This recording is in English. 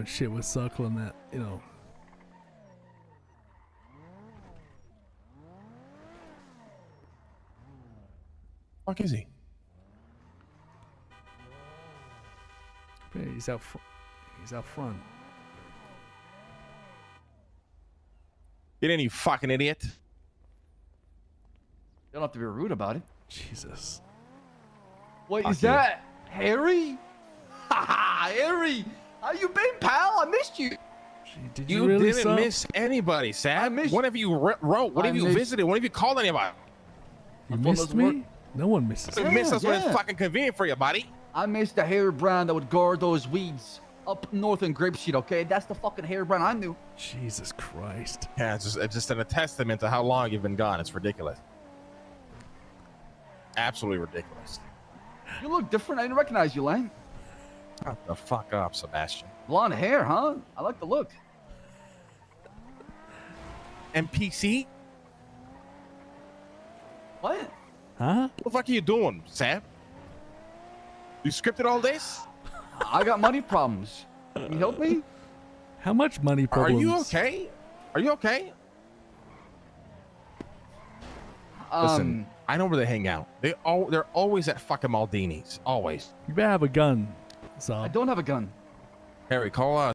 and shit was circling that, you know. fuck is he? Yeah, he's out. Fr- he's out front. Get in, you fucking idiot. You don't have to be rude about it. Jesus. What Fuck is you. that? Harry? Ha Ha Harry! How you been, pal? I missed you. Did you, You, really didn't Sal? miss anybody, Sam. missed- What have you wrote? What I have you visited? What have you called anybody? You missed me? work. No one misses. You me. missed us when it's fucking convenient for you, buddy. I missed the Harry Brown that would guard those weeds up north in Grapeseed, okay? That's the fucking Harry Brown I knew. Jesus Christ. Yeah, it's just, it's just a testament to how long you've been gone. It's ridiculous. Absolutely ridiculous. You look different. I didn't recognize you, Lang. Shut the fuck up, Sebastian. Blonde hair, huh? I like the look. NPC? What? Huh? What the fuck are you doing, Sam? You scripted all this? I got money problems. Can you help me? How much money Are you okay? Are you okay? Um, Listen, I know where they hang out. They all they're always at fucking Maldini's. Always. You better have a gun, Sal. I don't have a gun. Harry, call uh